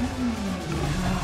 Hum.